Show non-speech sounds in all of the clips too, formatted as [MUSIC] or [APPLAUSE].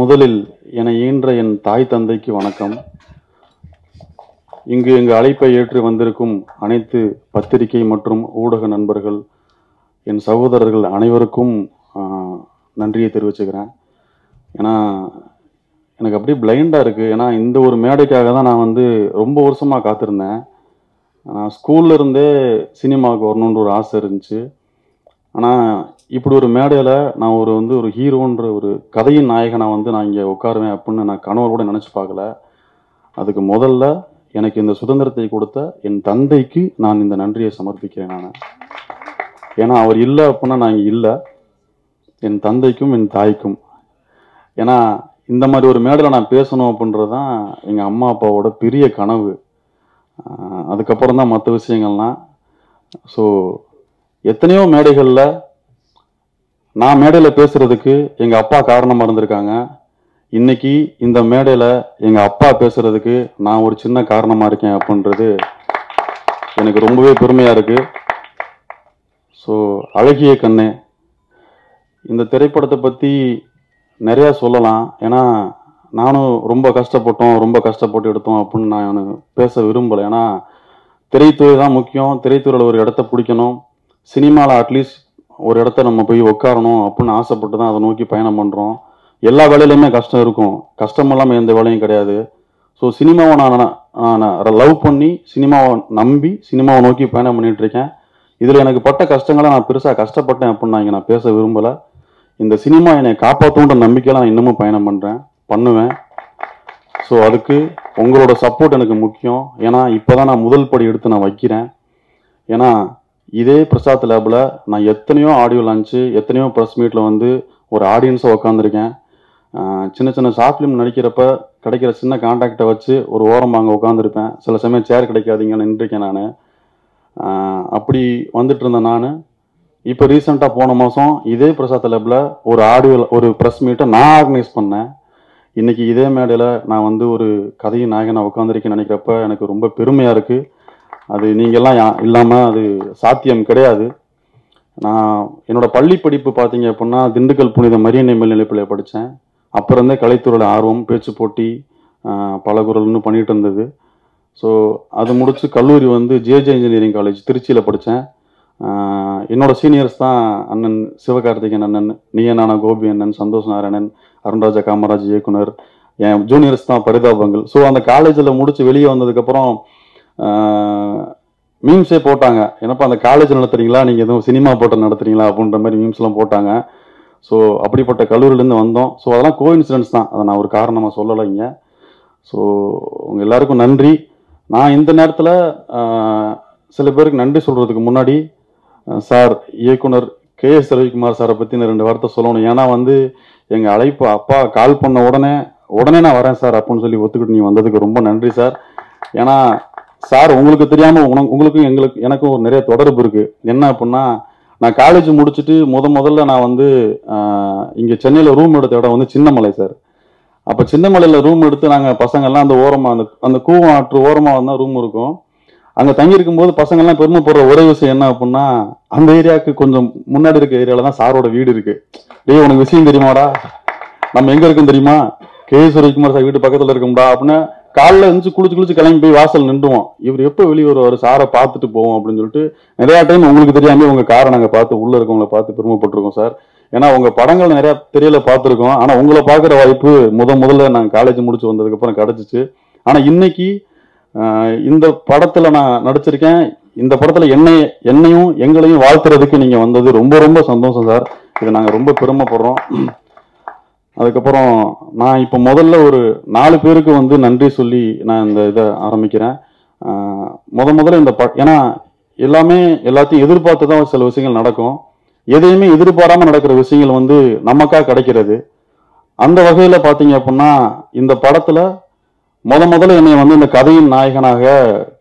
முதலில் என ஈன்ற என் தாய் தந்தைக்கு வணக்கம். இங்கு எங்கள் அழைப்பை ஏற்று வந்திருக்கும் அனைத்து பத்திரிகை மற்றும் ஊடக நண்பர்கள் என் சகோதரர்கள் அனைவருக்கும் நன்றியை தெரிவிச்சுக்கிறேன். ஏன்னா எனக்கு அப்படியே பிளைண்டாக இருக்குது ஏன்னா இந்த ஒரு மேடைக்காக தான் நான் வந்து ரொம்ப வருஷமாக காத்திருந்தேன். நான் ஸ்கூல்லேருந்தே சினிமாவுக்கு வரணுன்ற ஒரு ஆசை இருந்துச்சு. ஆனால் இப்படி ஒரு மேடையில் நான் ஒரு வந்து ஒரு ஹீரோன்ற ஒரு கதையின் நாயகனை வந்து நான் இங்கே உட்காருவேன் அப்படின்னு நான் கனவு கூட நினச்சி பார்க்கல. அதுக்கு முதல்ல எனக்கு இந்த சுதந்திரத்தை கொடுத்த என் தந்தைக்கு நான் இந்த நன்றியை சமர்ப்பிக்கிறேன் நான். ஏன்னா அவர் இல்லை அப்படின்னா நான் இங்கே இல்லை. என் தந்தைக்கும் என் தாய்க்கும். ஏன்னா இந்த மாதிரி ஒரு மேடையில் நான் பேசணும் அப்படின்றது தான் எங்கள் அம்மா அப்பாவோட பெரிய கனவு. அதுக்கப்புறம் தான் மற்ற விஷயங்கள்லாம். ஸோ எத்தனையோ மேடைகளில் நான் மேடையில் பேசுறதுக்கு எங்கள் அப்பா காரணமாக இருந்திருக்காங்க. இன்னைக்கு இந்த மேடையில் எங்கள் அப்பா பேசுறதுக்கு நான் ஒரு சின்ன காரணமாக இருக்கேன் அப்படின்றது எனக்கு ரொம்பவே பெருமையாக இருக்குது ஸோ அழகிய கண்ணே இந்த திரைப்படத்தை பற்றி நிறையா சொல்லலாம். ஏன்னா நானும் ரொம்ப கஷ்டப்பட்டோம் ரொம்ப கஷ்டப்பட்டு எடுத்தோம் அப்படின்னு நான் பேச விரும்பலை. ஏன்னா திரைத்துறை தான் முக்கியம். திரைத்துறையில் ஒரு இடத்த பிடிக்கணும். சினிமாவில் அட்லீஸ்ட் ஒரு இடத்த நம்ம போய் உட்காரணும் அப்படின்னு ஆசைப்பட்டு தான் அதை நோக்கி பயணம் பண்ணுறோம் எல்லா வேலையிலையுமே கஷ்டம் இருக்கும். கஷ்டம் இல்லாமல் எந்த வேலையும் கிடையாது. ஸோ சினிமாவை நான் நான் லவ் பண்ணி சினிமாவை நம்பி சினிமாவை நோக்கி பயணம் பண்ணிகிட்ருக்கேன் இருக்கேன். இதில் எனக்கு பட்ட கஷ்டங்களை நான் பெருசாக கஷ்டப்பட்டேன் அப்படின்னு நான் இங்கே நான் பேச விரும்பலை. இந்த சினிமா என்னை காப்பாற்றுன்ற நம்பிக்கையில் நான் இன்னமும் பயணம் பண்ணுறேன் பண்ணுவேன். ஸோ அதுக்கு உங்களோட சப்போர்ட் எனக்கு முக்கியம். ஏன்னா இப்போ தான் நான் முதல் படி எடுத்து நான் வைக்கிறேன். ஏன்னா இதே பிரசாத் லேபில் நான் எத்தனையோ ஆடியோ லான்ச்சு எத்தனையோ ப்ரெஸ் மீட்டில் வந்து ஒரு ஆடியன்ஸாக உட்காந்துருக்கேன் சின்ன சின்ன ஷார்ட் ஃபிலிம் நடிக்கிறப்ப கிடைக்கிற சின்ன காண்டாக்டை வச்சு ஒரு ஓரமாக அங்கே உட்காந்துருப்பேன் சில சமயம் சேர் கிடைக்காதீங்க நின்றுருக்கேன் நான். அப்படி வந்துட்டு இருந்தேன் நான். இப்போ ரீசெண்டாக போன மாதம் இதே பிரசாத் லேபில் ஒரு ஆடியோ ஒரு ப்ரெஸ் மீட்டை நான் ஆர்கனைஸ் பண்ணேன். இன்றைக்கி இதே மேடையில் நான் வந்து ஒரு கதையின் நாயகனாக உட்காந்துருக்கேன்னு நினைக்கிறப்ப எனக்கு ரொம்ப பெருமையாக இருக்குது அது நீங்கள்லாம் யா இல்லாமல் அது சாத்தியம் கிடையாது. நான் என்னோட பள்ளி படிப்பு பார்த்தீங்க அப்படின்னா திண்டுக்கல் புனித மரியன்னை மேல்நிலைப்பள்ளியை படித்தேன் அப்புறந்தே இருந்தே கலைத்துறையில் ஆர்வம் பேச்சு போட்டி பல குரல்னு பண்ணிகிட்டு இருந்தது. ஸோ அது முடித்து கல்லூரி வந்து ஜேஜே இன்ஜினியரிங் காலேஜ் திருச்சியில் படித்தேன் என்னோட சீனியர்ஸ் தான் அண்ணன் சிவகார்த்திகேயன் அண்ணன் நீயனான கோபி அண்ணன் சந்தோஷ் நாராயணன் அருண்ராஜா காமராஜ் இயக்குனர் என் ஜூனியர்ஸ் தான் பரிதாபங்கள். ஸோ அந்த காலேஜில் முடித்து வெளியே வந்ததுக்கப்புறம் மீம்ஸே போட்டாங்க. என்னப்பா அந்த காலேஜ் நடத்துறீங்களா? நீங்கள் எதுவும் சினிமா போட்டு நடத்துறீங்களா? அப்படின்ற மாதிரி மீம்ஸ்லாம் போட்டாங்க. ஸோ அப்படிப்பட்ட கல்லூரியிலேருந்து வந்தோம். ஸோ அதெல்லாம் கோ இன்சிடென்ட்ஸ் தான். அதை நான் ஒரு காரணமாக சொல்லலைங்க. ஸோ உங்கள் எல்லாருக்கும் நன்றி. நான் இந்த நேரத்தில் சில பேருக்கு நன்றி சொல்கிறதுக்கு முன்னாடி சார் இயக்குனர் கே எஸ் ரவிக்குமார் சாரை பற்றி நான் ரெண்டு வார்த்தை சொல்லணும். ஏன்னா வந்து எங்கள் அழைப்பு அப்பா கால் பண்ண உடனே உடனே நான் வரேன் சார் அப்படின்னு சொல்லி ஒத்துக்கிட்டு நீ வந்ததுக்கு ரொம்ப நன்றி சார். ஏன்னா சார் உங்களுக்கு தெரியாம உனக்கு உங்களுக்கும் எங்களுக்கு எனக்கும் ஒரு நிறைய தொடர்பு இருக்கு. என்ன அப்படின்னா நான் காலேஜ் முடிச்சுட்டு முத முதல்ல நான் வந்து இங்கே இங்க சென்னையில ரூம் எடுத்த இடம் வந்து சின்னமலை சார். அப்ப சின்னமலையில ரூம் எடுத்து நாங்க பசங்கள்லாம் அந்த ஓரமா அந்த அந்த கூவம் ஆற்று ஓரமா வந்தா ரூம் இருக்கும். அங்க தங்கி இருக்கும்போது பசங்கள்லாம் பெருமைப்படுற ஒரே விஷயம் என்ன அப்படின்னா அந்த ஏரியாவுக்கு கொஞ்சம் முன்னாடி இருக்க ஏரியால தான் சாரோட வீடு இருக்கு. டேய் உனக்கு விஷயம் தெரியுமாடா? நம்ம எங்க இருக்கும் தெரியுமா? கே. சுரவிக்குமார் சார் வீட்டு பக்கத்துல இருக்கும்டா அப்படின்னு காலைல இருந்துச்சு குளிச்சு குளிச்சு கிளம்பி போய் வாசல் நின்றுவோம். இவர் எப்போ வெளியே வருவார்? சாரை பார்த்துட்டு போவோம் அப்படின்னு சொல்லிட்டு நிறையா டைம் உங்களுக்கு தெரியாமல் உங்கள் காரை நாங்கள் பார்த்து உள்ளே இருக்கவங்களை பார்த்து பெருமைப்பட்டிருக்கோம் சார். ஏன்னா உங்க படங்கள் நிறைய தெரியல பார்த்துருக்கோம். ஆனா உங்களை பார்க்குற வாய்ப்பு முத முதல்ல நான் காலேஜ் முடிச்சு வந்ததுக்கு அப்புறம் கிடைச்சிச்சு. ஆனா இன்னைக்கு இந்த படத்துல நான் நடிச்சிருக்கேன். இந்த படத்துல என்னை என்னையும் எங்களையும் வாழ்த்துறதுக்கு நீங்க வந்தது ரொம்ப ரொம்ப சந்தோஷம் சார். இதை நாங்க ரொம்ப பெருமைப்படுறோம். அதுக்கப்புறம் நான் இப்போ முதல்ல ஒரு நாலு பேருக்கு வந்து நன்றி சொல்லி நான் இந்த இதை ஆரம்பிக்கிறேன். முத முதல்ல இந்த ப ஏன்னா எல்லாமே எல்லாத்தையும் எதிர்பார்த்து தான் சில விஷயங்கள் நடக்கும். எதையுமே எதிர்பாராமல் நடக்கிற விஷயங்கள் வந்து நமக்கா கிடைக்கிறது. அந்த வகையில் பார்த்தீங்க அப்படின்னா இந்த படத்தில் முத முதல்ல என்னை வந்து இந்த கதையின் நாயகனாக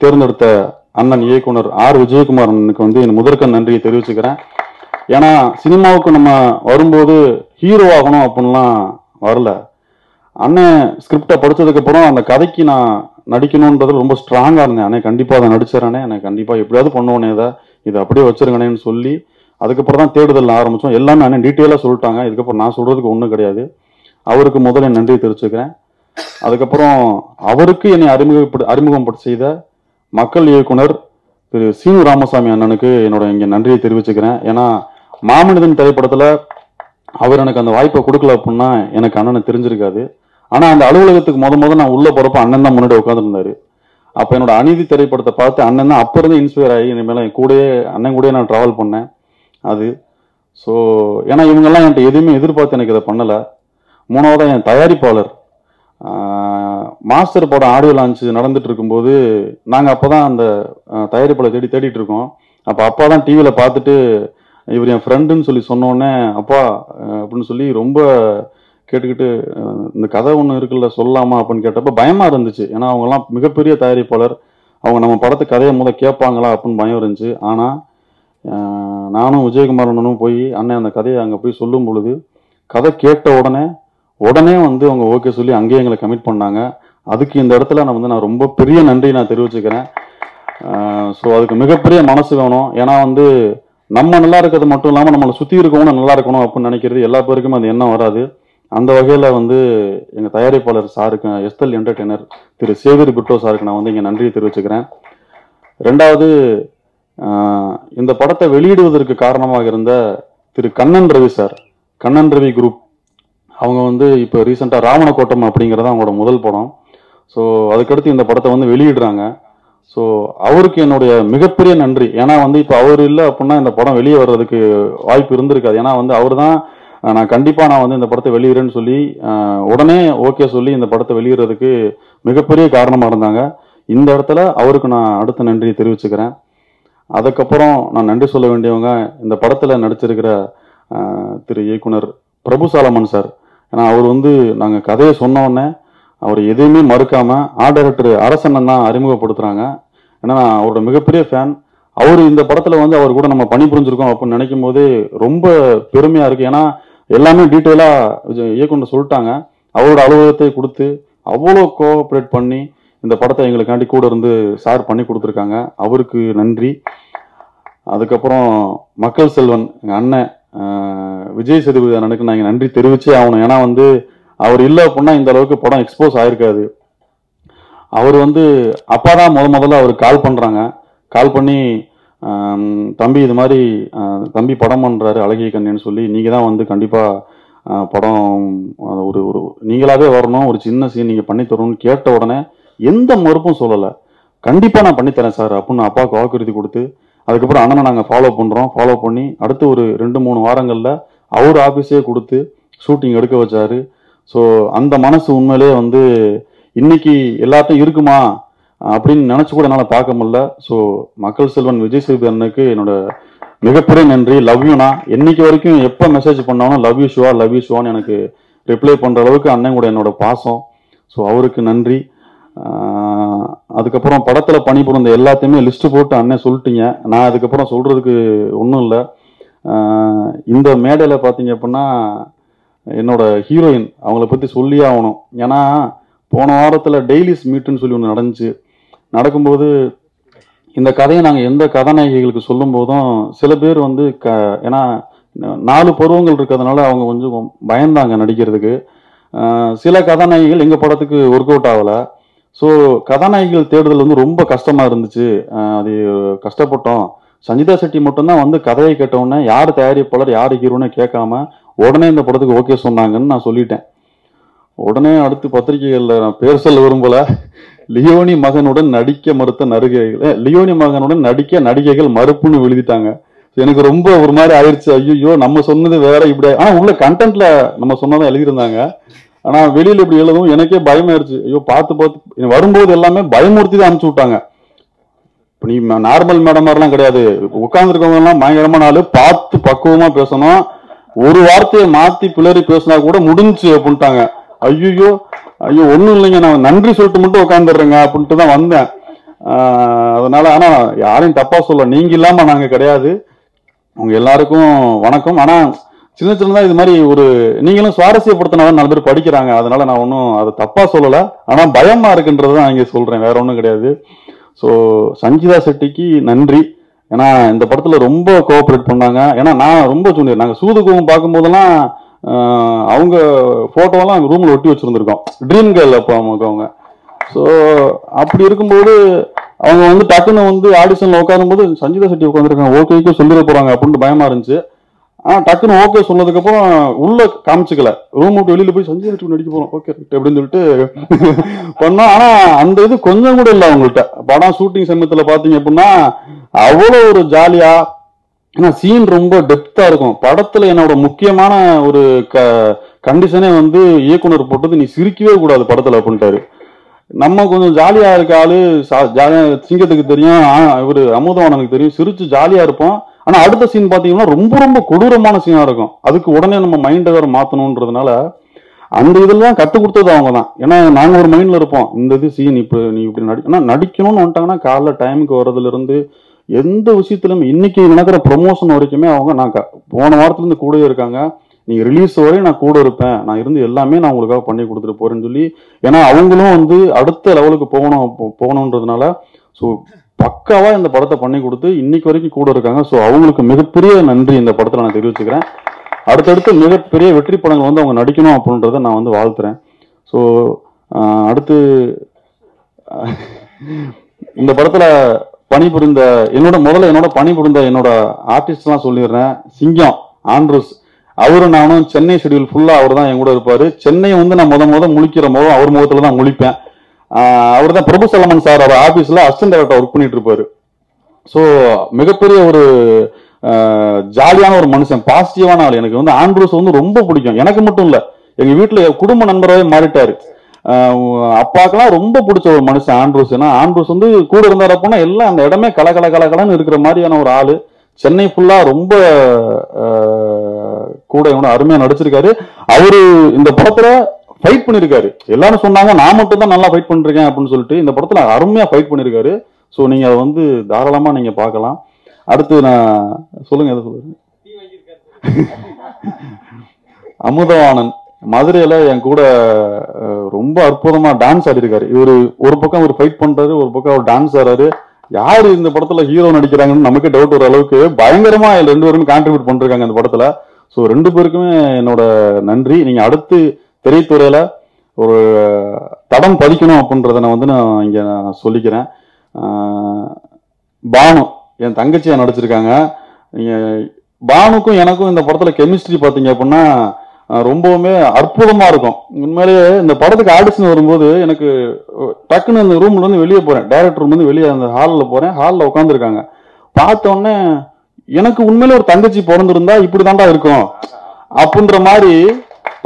தேர்ந்தெடுத்த அண்ணன் இயக்குனர் ஆர். விஜயகுமார் அண்ணனுக்கு வந்து என் முதற்க நன்றியை தெரிவிச்சுக்கிறேன். ஏன்னா சினிமாவுக்கு நம்ம வரும்போது ஹீரோ ஆகணும் அப்படின்லாம் வரல. அண்ணன் ஸ்கிரிப்டை படித்ததுக்கப்புறம் அந்த கதைக்கு நான் நடிக்கணுன்றது ரொம்ப ஸ்ட்ராங்காக இருந்தேன். அண்ணே கண்டிப்பாக அதை நடிச்சிடறேனே எனக்கு கண்டிப்பாக எப்படியாவது பண்ணுவோனே இதை. இதை அப்படியே வச்சிருங்கண்ணேன்னு சொல்லி அதுக்கப்புறம் தான் தேடுதல் ஆரம்பித்தோம் எல்லாமே அண்ணன் டீட்டெயிலாக சொல்லிட்டாங்க. இதுக்கப்புறம் நான் சொல்கிறதுக்கு ஒன்றும் கிடையாது. அவருக்கு முதல்ல நன்றி தெரிவிச்சுக்கிறேன். அதுக்கப்புறம் அவருக்கு என்னை அறிமுகப்படு அறிமுகப்படுத்த செய்த மக்கள் இயக்குனர் திரு சீனு ராமசாமி அண்ணனுக்கு என்னோட இங்கே நன்றியை தெரிவிச்சுக்கிறேன். ஏன்னா மாமனிதன் திரைப்படத்தில் அவர் எனக்கு அந்த வாய்ப்பை கொடுக்கல அப்படின்னா எனக்கு அண்ணனை தெரிஞ்சிருக்காது. ஆனால் அந்த அலுவலகத்துக்கு முத முத நான் உள்ள போகிறப்ப அண்ணன் தான் முன்னாடி உட்காந்துருந்தாரு அப்போ என்னோட அநீதி திரைப்படத்தை பார்த்து அண்ணன் தான் அப்போ இருந்து இன்ஸ்பயர் ஆகி இனிமேல் என் கூடயே அண்ணன் கூடயே நான் ட்ராவல் பண்ணேன். அது. ஸோ ஏன்னா இவங்கெல்லாம் என்கிட்ட எதுவுமே எதிர்பார்த்து எனக்கு இதை பண்ணலை. மூணாவதாக என் தயாரிப்பாளர். மாஸ்டர் படம் ஆடியோ லான்ச் நடந்துட்டு இருக்கும்போது அப்போ தான் அந்த தயாரிப்பாளர் தேடி தேடிட்டு இருக்கோம். அப்போ அப்பா தான் டிவியில் பார்த்துட்டு இவர் என் ஃப்ரெண்டுன்னு சொல்லி சொன்னோடனே அப்பா அப்படின்னு சொல்லி ரொம்ப கேட்டுக்கிட்டு இந்த கதை ஒன்று இருக்குல்ல சொல்லலாமா? அப்படின்னு கேட்டப்ப பயமாக இருந்துச்சு. ஏன்னா அவங்கெல்லாம் மிகப்பெரிய தயாரிப்பாளர். அவங்க நம்ம படத்து கதையை முத கேட்பாங்களா அப்படின்னு பயம் இருந்துச்சு. ஆனால் நானும் விஜயகுமார் போய் அண்ணன் அந்த கதையை அங்கே போய் சொல்லும் பொழுது கதை கேட்ட உடனே உடனே வந்து அவங்க ஓகே சொல்லி அங்கேயே எங்களை கமிட் பண்ணாங்க. அதுக்கு இந்த இடத்துல நான் வந்து நான் ரொம்ப பெரிய நன்றி நான் தெரிவிச்சுக்கிறேன். ஸோ அதுக்கு மிகப்பெரிய மனசு வேணும். ஏன்னா வந்து நம்ம நல்லா இருக்கிறது மட்டும் இல்லாமல் நம்மளை சுற்றி இருக்கவங்களும் நல்லா இருக்கணும் அப்படின்னு நினைக்கிறது எல்லா பேருக்குமே அது எண்ணம் வராது. அந்த வகையில் வந்து எங்கள் தயாரிப்பாளர் சாருக்கு எஸ்தல் என்டர்டெய்னர் திரு சேவிரி பிட்டோ சாருக்கு நான் வந்து இங்கே நன்றியை தெரிவிச்சுக்கிறேன். ரெண்டாவது இந்த படத்தை வெளியிடுவதற்கு காரணமாக இருந்த திரு கண்ணன் ரவி சார் கண்ணன் ரவி குரூப் அவங்க வந்து இப்போ ரீசெண்டாக ராவணக்கோட்டம் அப்படிங்கிறது அவங்களோட முதல் படம். ஸோ அதுக்கடுத்து இந்த படத்தை வந்து வெளியிடுறாங்க. ஸோ அவருக்கு என்னுடைய மிகப்பெரிய நன்றி. ஏன்னா வந்து இப்போ அவர் இல்லை அப்படின்னா இந்த படம் வெளியே வர்றதுக்கு வாய்ப்பு இருந்திருக்காது. ஏன்னா வந்து அவர் தான் நான் கண்டிப்பாக நான் வந்து இந்த படத்தை வெளியிடுறேன்னு சொல்லி உடனே ஓகே சொல்லி இந்த படத்தை வெளியிடுறதுக்கு மிகப்பெரிய காரணமாக இருந்தாங்க. இந்த இடத்துல அவருக்கு நான் அடுத்த நன்றியை தெரிவிச்சுக்கிறேன். அதுக்கப்புறம் நான் நன்றி சொல்ல வேண்டியவங்க இந்த படத்தில் நடிச்சிருக்கிற திரு இயக்குனர் பிரபு சாலமன் சார். ஏன்னா அவர் வந்து நாங்கள் கதையை சொன்னோடனே அவர் எதையுமே மறுக்காம ஆர்ட் டைரக்டர் அரசண்ணன் தான் அறிமுகப்படுத்துறாங்க. ஏன்னா நான் அவரோட மிகப்பெரிய ஃபேன் அவர் இந்த படத்துல வந்து அவர் கூட நம்ம பணி புரிஞ்சிருக்கோம் அப்படின்னு நினைக்கும் போதே ரொம்ப பெருமையா இருக்கு. ஏன்னா எல்லாமே டீட்டெயிலா இயக்குனர் சொல்லிட்டாங்க. அவரோட அலுவலகத்தை கொடுத்து அவ்வளோ கோஆப்ரேட் பண்ணி இந்த படத்தை எங்களுக்காண்டி கூட இருந்து சார் பண்ணி கொடுத்துருக்காங்க. அவருக்கு நன்றி. அதுக்கப்புறம் மக்கள் செல்வன் எங்கள் அண்ணன் விஜய் சேதுபதி அண்ணனுக்கு நான் நன்றி தெரிவிச்சே ஆகணும். ஏன்னா வந்து அவர் இல்லை அப்படின்னா இந்த அளவுக்கு படம் எக்ஸ்போஸ் ஆயிருக்காது. அவர் வந்து அப்பா தான் முத முதல்ல அவர் கால் பண்ணுறாங்க கால் பண்ணி தம்பி இது மாதிரி தம்பி படம் பண்ணுறாரு அழகிய கண்ணேன்னு சொல்லி நீங்கள் தான் வந்து கண்டிப்பாக படம் அது ஒரு ஒரு நீங்களாகவே வரணும். ஒரு சின்ன சீன் நீங்கள் பண்ணித்தரணும்னு கேட்ட உடனே எந்த மறுப்பும் சொல்லலை. கண்டிப்பாக நான் பண்ணித்தரேன் சார் அப்படின்னு அப்பாவுக்கு வாக்குறுதி கொடுத்து அதுக்கப்புறம் அண்ணனை நாங்கள் ஃபாலோ பண்ணுறோம் ஃபாலோ பண்ணி அடுத்து ஒரு ரெண்டு மூணு வாரங்களில் அவர் ஆஃபீஸே கொடுத்து ஷூட்டிங் எடுக்க வச்சாரு. ஸோ அந்த மனசு உண்மையிலேயே வந்து இன்னைக்கு எல்லாத்தையும் இருக்குமா? அப்படின்னு நினச்சி கூட என்னால் பார்க்க முடியல. ஸோ மக்கள் செல்வன் விஜய் சேதுபதி அண்ணனுக்கு என்னோட மிகப்பெரிய நன்றி. லவ் யூனா இன்னைக்கு வரைக்கும் எப்போ மெசேஜ் பண்ணாலும் லவ் யூ ஷுவா லவ் யூ ஷுவான்னு எனக்கு ரிப்ளை பண்ணுற அளவுக்கு அண்ணன் கூட என்னோட பாசம். ஸோ அவருக்கு நன்றி. அதுக்கப்புறம் படத்தில் பணிபுரிந்த எல்லாத்தையுமே லிஸ்ட்டு போட்டு அண்ணன் சொல்லிட்டீங்க. நான் அதுக்கப்புறம் சொல்கிறதுக்கு ஒன்றும் இல்லை. இந்த மேடையில் பார்த்தீங்க அப்படின்னா என்னோட ஹீரோயின் அவங்கள பற்றி சொல்லியே ஆகணும். ஏன்னா போன வாரத்தில் டெய்லிஸ் மீட்டுன்னு சொல்லி ஒன்று நடந்துச்சு. நடக்கும்போது இந்த கதையை நாங்கள் எந்த கதாநாயகிகளுக்கு சொல்லும் போதும் சில பேர் வந்து க ஏன்னா நாலு பருவங்கள் இருக்கிறதுனால அவங்க கொஞ்சம் பயந்தாங்க நடிக்கிறதுக்கு. சில கதாநாயகிகள் எங்கள் படத்துக்கு ஒர்க் அவுட் ஆகலை. ஸோ கதாநாயகிகள் தேடுதல் வந்து ரொம்ப கஷ்டமாக இருந்துச்சு. அது கஷ்டப்பட்டோம். சஞ்சிதா செட்டி மட்டும்தான் வந்து கதையை கேட்டவுடனே யார் தயாரிப்பாளர் யார் ஹீரோன்னு கேட்காம உடனே இந்த படத்துக்கு ஓகே சொன்னாங்கன்னு நான் சொல்லிட்டேன். உடனே அடுத்து பத்திரிகைகளில் நான் பேர் சொல்ல விரும்பல. லியோனி மகனுடன் நடிக்க மறுத்த நடிகைகள் லியோனி மகனுடன் நடிக்க நடிகைகள் மறுப்புன்னு எழுதிட்டாங்க. எனக்கு ரொம்ப ஒரு மாதிரி ஆயிடுச்சு. ஐயோ நம்ம சொன்னது வேற இப்படி ஆனா உள்ள கண்டென்ட்ல நம்ம சொன்னதை எழுதியிருந்தாங்க. ஆனா வெளியில இப்படி எழுதவும் எனக்கே பயமாயிருச்சு. ஐயோ பார்த்து பார்த்து வரும்போது எல்லாமே பயமுறுத்தி தான் அனுப்பிச்சு விட்டாங்க. நீ நார்மல் மேடம் மாதிரிலாம் கிடையாது. உட்காந்துருக்கவங்கலாம் பயங்கரமான நாள் பார்த்து பக்குவமா பேசணும். ஒரு வார்த்தையை மாத்தி பிளறி பேசினா கூட முடிஞ்சு அப்படின்ட்டாங்க. ஐயோ ஐயோ ஒன்றும் இல்லைங்க. நான் நன்றி சொல்லிட்டு மட்டும் உட்காந்துடுறேங்க அப்படின்ட்டு தான் வந்தேன். அதனால் அதனால ஆனா யாரையும் தப்பா சொல்ல நீங்க இல்லாம நாங்க கிடையாது. உங்க எல்லாருக்கும் வணக்கம். ஆனா சின்ன சின்னதா இது மாதிரி ஒரு நீங்களும் சுவாரஸ்யப்படுத்தினாதான் நாலு பேர் படிக்கிறாங்க. அதனால நான் ஒன்றும் அதை தப்பா சொல்லலை. ஆனா பயமா இருக்குன்றது தான் இங்க சொல்றேன். வேற ஒன்றும் கிடையாது. ஸோ சஞ்சிதா செட்டிக்கு நன்றி. ஏன்னா இந்த படத்துல ரொம்ப கோஆப்ரேட் பண்ணாங்க. ஏன்னா நான் ரொம்ப ஜூனியர் நாங்கள் சூதுகவும் பார்க்கும்போதெல்லாம் அவங்க ஃபோட்டோவெல்லாம் அங்கே ரூமில் ஒட்டி வச்சுருந்துருக்கோம். ட்ரீம் கேர்ள் அப்போ அவங்க அவங்க. ஸோ அப்படி இருக்கும்போது அவங்க வந்து டக்குன்னு வந்து ஆடிஷனில் உட்காரும்போது சஞ்சிதா செட்டி உட்காந்துருக்காங்க ஓகேக்கு சொல்லிட போகிறாங்க அப்படின்னு பயமாக இருந்துச்சு. ஆ டக்குன்னு ஓகே சொன்னதுக்கப்புறம் உள்ள காமிச்சிக்கல. ரூம் விட்டு வெளியில போய் சஞ்சய் செட்டி நடிக்க போறோம். ஓகே அப்படின்னு சொல்லிட்டு [LAUGHS] பண்ணோம். ஆனா அந்த இது கொஞ்சம் கூட இல்லை அவங்கள்ட்ட. படம் ஷூட்டிங் சமயத்துல பாத்தீங்க அப்படின்னா அவ்வளோ ஒரு ஜாலியா ஏன்னா சீன் ரொம்ப டெப்தா இருக்கும். படத்துல என்னோட முக்கியமான ஒரு க கண்டிஷனே வந்து இயக்குனர் போட்டது நீ சிரிக்கவே கூடாது படத்துல அப்படின்ட்டாரு. நம்ம கொஞ்சம் ஜாலியா இருக்க ஆளு சா- ஜாலியா சிங்கத்துக்கு தெரியும் ஆ, இவரு அமுதவாணனுக்கு தெரியும். சிரிச்சு ஜாலியா இருப்போம். ஆனா அடுத்த சீன் பாத்தீங்கன்னா ரொம்ப ரொம்ப கொடூரமான சீனா இருக்கும். அதுக்கு உடனே நம்ம மைண்டை வேற மாத்தணும்ன்றதுனால அந்த இதெல்லாம் கத்து கொடுத்தது அவங்க தான் ஏன்னா நாங்க ஒரு மைண்ட்ல இருப்போம். இந்த இது சீன் இப்ப நீ இப்படி நடி ஆனா நடிக்கணும்னு வந்துட்டாங்கன்னா காலைல டைமுக்கு வர்றதுல இருந்து எந்த விஷயத்திலும் இன்னைக்கு நடக்கிற ப்ரொமோஷன் வரைக்குமே அவங்க நான் க- போன வாரத்துல இருந்து கூடவே இருக்காங்க. நீங்க ரிலீஸ் வரையும் நான் கூட இருப்பேன். நான் இருந்து எல்லாமே நான் உங்களுக்காக பண்ணி கொடுத்துட்டு போறேன்னு சொல்லி ஏன்னா அவங்களும் வந்து அடுத்த லெவலுக்கு போகணும் போகணுன்றதுனால ஸோ பக்காவா இந்த படத்தை பண்ணி கொடுத்து இன்னைக்கு வரைக்கும் கூட இருக்காங்க. ஸோ அவங்களுக்கு மிகப்பெரிய நன்றி இந்த படத்தில் நான் தெரிவிச்சுக்கிறேன். அடுத்தடுத்து மிகப்பெரிய வெற்றி படங்கள் வந்து அவங்க நடிக்கணும் அப்படின்றத நான் வந்து வாழ்த்துறேன். ஸோ அடுத்து இந்த படத்தில் பணிபுரிந்த என்னோட முதல்ல என்னோட பணிபுரிந்த என்னோட ஆர்டிஸ்ட்லாம் சொல்லிடுறேன். சிங்கம் ஆண்ட்ரூஸ். அவரும் நானும் சென்னை ஷெடியூல் ஃபுல்லாக அவர் தான் என் கூட இருப்பார். சென்னை வந்து நான் முத முத முழிக்கிற முகம் அவர் முகத்தில் தான் முழிப்பேன். அவர் தான் பிரபு சலமன் சார் அவர் ஆஃபீஸில் அசிஸ்டன்ட் டைரக்டர் ஒர்க் பண்ணிட்டு இருப்பாரு. ஸோ மிகப்பெரிய ஒரு ஜாலியான ஒரு மனுஷன் பாசிட்டிவான ஆள். எனக்கு வந்து ஆண்ட்ரூஸ் வந்து ரொம்ப பிடிக்கும். எனக்கு மட்டும் இல்லை எங்கள் வீட்டில் என் குடும்ப நண்பராகவே மாறிட்டாரு. அப்பாக்கெல்லாம் ரொம்ப பிடிச்ச ஒரு மனுஷன் ஆண்ட்ரூஸ் ஏன்னா ஆண்ட்ரூஸ் வந்து கூட இருந்தார் அப்படின்னா எல்லாம் அந்த இடமே கல கல கலகலன்னு இருக்கிற மாதிரியான ஒரு ஆள். சென்னை ஃபுல்லா ரொம்ப கூட இவனும் அருமையா நடிச்சிருக்காரு. அவரு இந்த படத்துல ஃபைட் பண்ணிருக்காரு. எல்லாரும் சொன்னாங்க நான் மட்டும் தான் நல்லா ஃபைட் பண்ணிருக்கேன் அப்படின்னு சொல்லிட்டு இந்த படத்துல அருமையா ஃபைட் பண்ணிருக்காரு. ஸோ நீங்க அதை வந்து தாராளமா நீங்க பார்க்கலாம். அடுத்து நான் சொல்லுங்க எதை சொல்லுங்க அமுதவாணன். மதுரையில என் கூட ரொம்ப அற்புதமா டான்ஸ் ஆடிருக்காரு. இவர் ஒரு பக்கம் அவர் ஃபைட் பண்றாரு ஒரு பக்கம் அவர் டான்ஸ் ஆடுறாரு. யாரு இந்த படத்துல ஹீரோ நடிக்கிறாங்கன்னு நமக்கு டவுட் வர அளவுக்கு பயங்கரமா ரெண்டு பேருமே கான்ட்ரிபியூட் பண்ணிருக்காங்க இந்த படத்துல. ஸோ ரெண்டு பேருக்குமே என்னோட நன்றி. நீங்க அடுத்து திரைத்துறையில் ஒரு தடம் பதிக்கணும் அப்படின்றத நான் வந்து நான் இங்கே நான் சொல்லிக்கிறேன். பானு என் தங்கச்சியாக நடிச்சிருக்காங்க. பானுக்கும் எனக்கும் இந்த படத்தில் கெமிஸ்ட்ரி பார்த்தீங்க அப்படின்னா ரொம்பவுமே அற்புதமாக இருக்கும். உண்மையிலேயே இந்த படத்துக்கு ஆடிஷன் வரும்போது எனக்கு டக்குன்னு அந்த ரூம்லேருந்து வெளியே போகிறேன் டேரக்டர் ரூம்லேருந்து வெளியே அந்த ஹாலில் போகிறேன் ஹாலில் உட்காந்துருக்காங்க பார்த்தோன்னே எனக்கு உண்மையிலே ஒரு தங்கச்சி பிறந்திருந்தா இப்படி இருக்கும். அப்படின்ற மாதிரி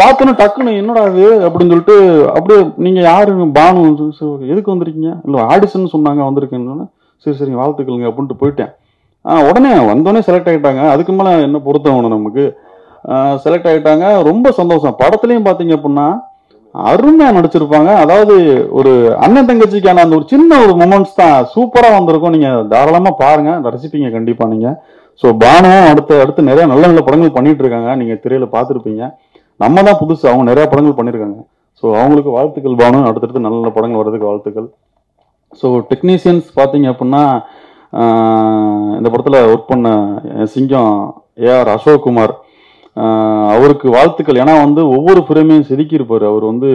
பார்த்தோன்னு டக்குன்னு என்னடா இது அப்படின்னு சொல்லிட்டு அப்படியே நீங்கள் யாரு? பானு. எதுக்கு வந்திருக்கீங்க? இல்லை ஆடிஷன் சொன்னாங்க வந்திருக்கேன்னு. சரி சரி வாழ்த்துக்களுங்க அப்படின்ட்டு போயிட்டேன். ஆ உடனே வந்தோடனே செலக்ட் ஆகிட்டாங்க அதுக்கு மேலே என்ன பொருத்தம் வேணும் நமக்கு? செலக்ட் ஆகிட்டாங்க ரொம்ப சந்தோஷம். படத்துலையும் பார்த்தீங்க அப்படின்னா அருமையாக நடிச்சிருப்பாங்க. அதாவது ஒரு அண்ணன் தங்கச்சிக்கான அந்த ஒரு சின்ன ஒரு மொமெண்ட்ஸ் தான். சூப்பராக வந்திருக்கும். நீங்கள் தாராளமாக பாருங்கள் ரசிப்பீங்க கண்டிப்பாக நீங்கள் ஸோ பானுவும் அடுத்து அடுத்து நிறைய நல்ல நல்ல படங்கள் பண்ணிட்டு இருக்காங்க. நீங்கள் திரையில பார்த்துருப்பீங்க. நம்ம தான் புதுசு அவங்க நிறைய படங்கள் பண்ணியிருக்காங்க ஸோ அவங்களுக்கு வாழ்த்துக்கள் பானு. அடுத்தடுத்து நல்ல நல்ல படங்கள் வர்றதுக்கு வாழ்த்துக்கள். ஸோ டெக்னீஷியன்ஸ் பார்த்தீங்க அப்படின்னா இந்த படத்தில் ஒர்க் பண்ண சிங்கம் ஏஆர் அசோக்குமார். அவருக்கு வாழ்த்துக்கள். ஏன்னா வந்து ஒவ்வொரு ஃப்ரேமையும் செதுக்கியிருப்பார். அவர் வந்து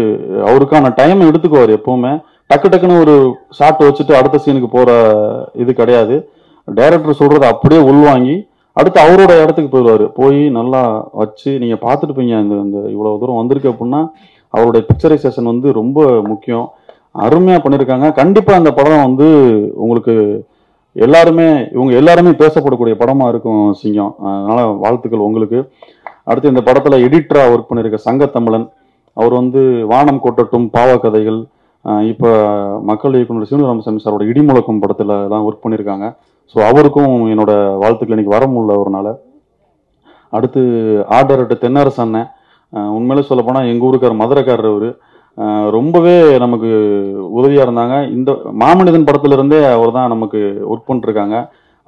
அவருக்கான டைம் எடுத்துக்குவார் எப்போவுமே. டக்கு டக்குன்னு ஒரு ஷாட் வச்சுட்டு அடுத்த சீனுக்கு போகிற இது கிடையாது. டைரக்டர் சொல்கிறத அப்படியே உள்வாங்கி அடுத்து அவரோட இடத்துக்கு போயிடுவாரு. போய் நல்லா வச்சு நீங்க பார்த்துருப்பீங்க இந்த இந்த இவ்வளவு தூரம் வந்திருக்கு அப்படின்னா அவருடைய பிக்சரைசேஷன் வந்து ரொம்ப முக்கியம். அருமையா பண்ணியிருக்காங்க கண்டிப்பா அந்த படம் வந்து உங்களுக்கு எல்லாருமே இவங்க எல்லாருமே பேசப்படக்கூடிய படமா இருக்கும் சிங்கம். அதனால வாழ்த்துக்கள் உங்களுக்கு. அடுத்து இந்த படத்துல எடிட்டரா ஒர்க் பண்ணியிருக்க சங்கத்தமிழன். அவர் வந்து வானம் கொட்டட்டும் பாவக்கதைகள் கதைகள் இப்போ மக்கள் இயக்குனர் சீனிவாரமசாமி சாரோட இடிமுழக்கம் படத்துல எல்லாம் ஒர்க் பண்ணியிருக்காங்க ஸோ அவருக்கும் என்னோட வாழ்த்துக்கள். இன்னைக்கு வர முடியல அவர்னால. அடுத்து ஆர்டர் தென்னரசு அண்ணன். உண்மையிலே சொல்ல போனால் எங்கள் ஊருக்கார் மதுரைக்காரர் அவர். ரொம்பவே நமக்கு உதவியாக இருந்தாங்க. இந்த மாமனிதன் படத்திலிருந்தே அவர் தான் நமக்கு ஒர்க் பண்ணிருக்காங்க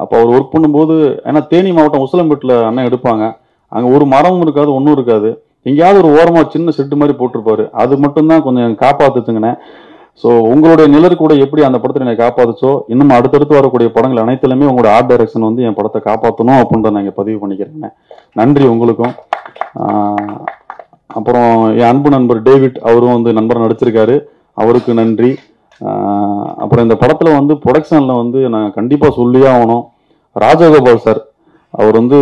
அப்போ அவர் ஒர்க் பண்ணும்போது ஏன்னா தேனி மாவட்டம் உசிலம்பேட்டில் அண்ணன் எடுப்பாங்க. அங்கே ஒரு மரமும் இருக்காது ஒன்றும் இருக்காது. எங்கேயாவது ஒரு ஓரமாக சின்ன செட்டு மாதிரி போட்டிருப்பாரு. அது மட்டும்தான் கொஞ்சம் காப்பாத்துச்சுங்கண்ணே. ஸோ உங்களுடைய நிழல் கூட எப்படி அந்த படத்தை என்னை காப்பாத்துச்சோ இன்னும் அடுத்தடுத்து வரக்கூடிய படங்கள் அனைத்துலையுமே உங்களோட ஆர்ட் டைரக்ஷன் வந்து என் படத்தை காப்பாற்றணும் அப்படின்றத நான் பதிவு பண்ணிக்கிறேங்க. நன்றி உங்களுக்கும். அப்புறம் என் அன்பு நண்பர் டேவிட் அவரும் வந்து நண்பர் நடிச்சிருக்காரு. அவருக்கு நன்றி. அப்புறம் இந்த படத்தில் வந்து ப்ரொடக்ஷனில் வந்து நான் கண்டிப்பாக சொல்லியே ஆகணும். ராஜகோபால் சார் அவர் வந்து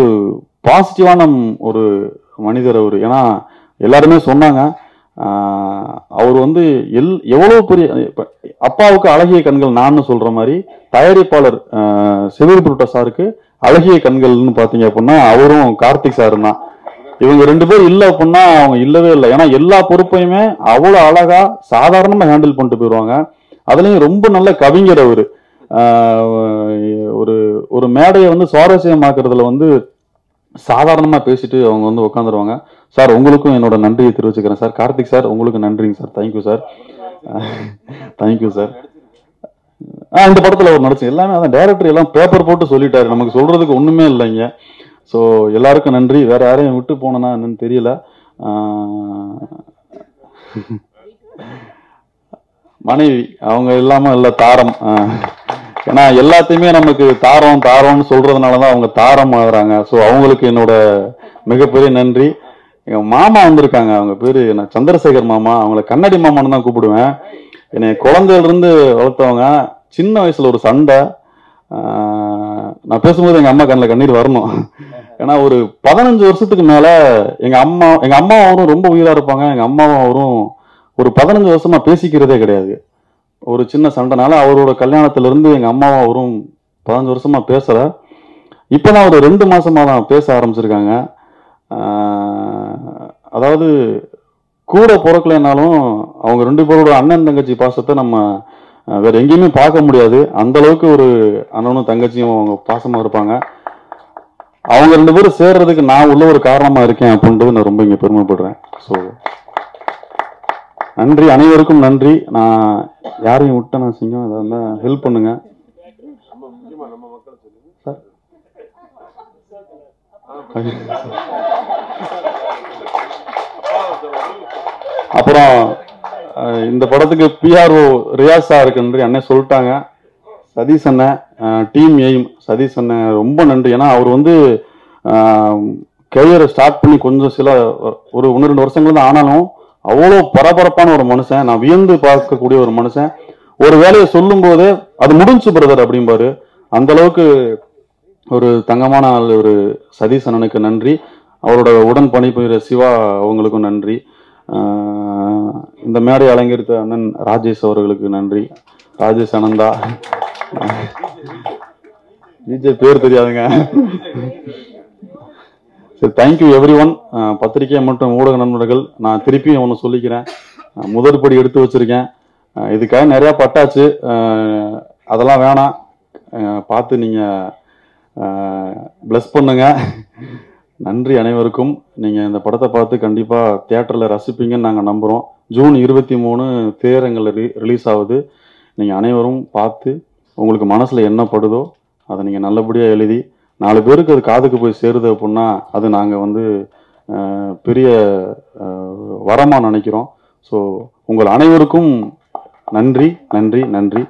பாசிட்டிவான ஒரு மனிதர் அவர். ஏன்னா எல்லாருமே சொன்னாங்க அவர் வந்து எல் எவ்வளோ பெரிய அப்பாவுக்கு அழகிய கண்கள் நான் சொல்ற மாதிரி தயாரிப்பாளர் ஆஹ் சிவரி புருட்ட சாருக்கு அழகிய கண்கள்னு பார்த்தீங்க அப்படின்னா அவரும் கார்த்திக் சாரும் தான் இவங்க ரெண்டு பேரும் இல்லை அப்படின்னா அவங்க இல்லவே இல்லை. ஏன்னா எல்லா பொறுப்பையுமே அவ்வளோ அழகா சாதாரணமாக ஹேண்டில் பண்ணிட்டு போயிடுவாங்க அதுலேயும் ரொம்ப நல்ல கவிஞர் அவர். ஒரு ஒரு மேடையை வந்து சுவாரஸ்யமாக்குறதுல வந்து சாதாரணமாக பேசிட்டு அவங்க வந்து உட்காந்துருவாங்க சார் உங்களுக்கும் என்னோட நன்றியை தெரிவிச்சுக்கிறேன் சார். கார்த்திக் சார் உங்களுக்கு நன்றிங்க sir. Thank you sir thank you sir ஆ இந்த படத்தில் ஒரு நடிச்சு எல்லாமே அதான். டைரக்டர் எல்லாம் பேப்பர் போட்டு சொல்லிட்டாரு. நமக்கு சொல்றதுக்கு ஒன்றுமே இல்லைங்க. ஸோ எல்லாருக்கும் நன்றி. வேற யாரையும் விட்டு போனேன்னா என்னன்னு தெரியல. மனைவி அவங்க இல்லாமல் இல்லை தாரம். ஏன்னா எல்லாத்தையுமே நமக்கு தாரம் தாரம்னு சொல்றதுனால தான் அவங்க தாரம் ஆகுறாங்க. ஸோ அவங்களுக்கு என்னோட மிகப்பெரிய நன்றி. எங்கள் மாமா வந்திருக்காங்க. அவங்க பேர் நான் சந்திரசேகர் மாமா. அவங்கள கண்ணாடி மாமான்னு தான் கூப்பிடுவேன். என்னை குழந்தையிலிருந்து வளர்த்தவங்க. சின்ன வயசில் ஒரு சண்டை. நான் பேசும்போது எங்கள் அம்மா கண்ணில் கண்ணீர் வரணும். ஏன்னா ஒரு பதினஞ்சு வருஷத்துக்கு மேலே எங்கள் அம்மா எங்கள் அம்மா அவரும் ரொம்ப உயிராக இருப்பாங்க. எங்கள் அம்மாவும் அவரும் ஒரு பதினஞ்சு வருஷமாக பேசிக்கிறதே கிடையாது. ஒரு சின்ன சண்டைனால அவரோட கல்யாணத்திலிருந்து எங்கள் அம்மாவும் அவரும் பதினஞ்சு வருஷமா பேசல. இப்பதான் ஒரு ரெண்டு மாதமாக தான் பேச ஆரம்பிச்சிருக்காங்க. அதாவது கூட பிறக்கலைனாலும் அவங்க ரெண்டு பேரோட அண்ணன் தங்கச்சி பாசத்தை நம்ம வேற எங்கேயுமே பார்க்க முடியாது. அந்த அளவுக்கு ஒரு அண்ணனும் தங்கச்சியும் அவங்க பாசமாக இருப்பாங்க. அவங்க ரெண்டு பேரும் சேர்றதுக்கு நான் உள்ள ஒரு காரணமாக இருக்கேன் அப்படின்றது நான் ரொம்ப இங்கே பெருமைப்படுறேன். ஸோ நன்றி அனைவருக்கும் நன்றி. நான் யாரையும் விட்டேன் நான் சிங்கம். அதெல்லாம் ஹெல்ப் பண்ணுங்க. சார். அப்புறம் இந்த படத்துக்கு பிஆர்ஓ ரியாஸ் சாருக்கு நன்றி அண்ணன் சொல்லிட்டாங்க. சதீஷ் அண்ணன் டீம் எய்ம் சதீஷ் அண்ணன் ரொம்ப நன்றி. ஏன்னா அவர் வந்து கெரியரை ஸ்டார்ட் பண்ணி கொஞ்சம் சில ஒரு ஒன்று ரெண்டு வருஷங்கள் தான் ஆனாலும் அவ்வளோ பரபரப்பான ஒரு மனுஷன் நான் வியந்து பார்க்கக்கூடிய ஒரு மனுஷன். ஒரு வேலையை சொல்லும் போதே அது முடிஞ்சு பிரதர் அப்படிம்பாரு. அந்த அளவுக்கு ஒரு தங்கமான ஆள் ஒரு சதீஷ் அண்ணனுக்கு நன்றி. அவரோட உடன் பணிபுரிகிற சிவா அவங்களுக்கும் நன்றி. இந்த மேடை அலங்கரித்த அண்ணன் ராஜேஷ் அவர்களுக்கு நன்றி. ராஜேஷ் அனந்தா விஜய் [LAUGHS] பேர் தெரியாதுங்க. சரி தேங்க்யூ எவ்ரி ஒன் பத்திரிகை மற்றும் ஊடக நண்பர்கள் நான் திருப்பியும் ஒன்று சொல்லிக்கிறேன். முதற்படி எடுத்து வச்சிருக்கேன். இதுக்காக நிறையா பட்டாச்சு. அதெல்லாம் வேணாம். பார்த்து நீங்கள் ப்ளஸ் பண்ணுங்க. நன்றி அனைவருக்கும். நீங்கள் இந்த படத்தை பார்த்து கண்டிப்பாக தியேட்டரில் ரசிப்பீங்கன்னு நாங்கள் நம்புகிறோம் ஜூன் இருபத்தி மூணு தேரங்கள் ரி ரிலீஸ் ஆகுது. நீங்கள் அனைவரும் பார்த்து உங்களுக்கு மனசில் என்ன படுதோ அதை நீங்கள் நல்லபடியாக எழுதி நாலு பேருக்கு அது காதுக்கு போய் சேருது அப்படின்னா அது நாங்கள் வந்து பெரிய வரமாக நினைக்கிறோம். ஸோ உங்கள் அனைவருக்கும் நன்றி நன்றி நன்றி.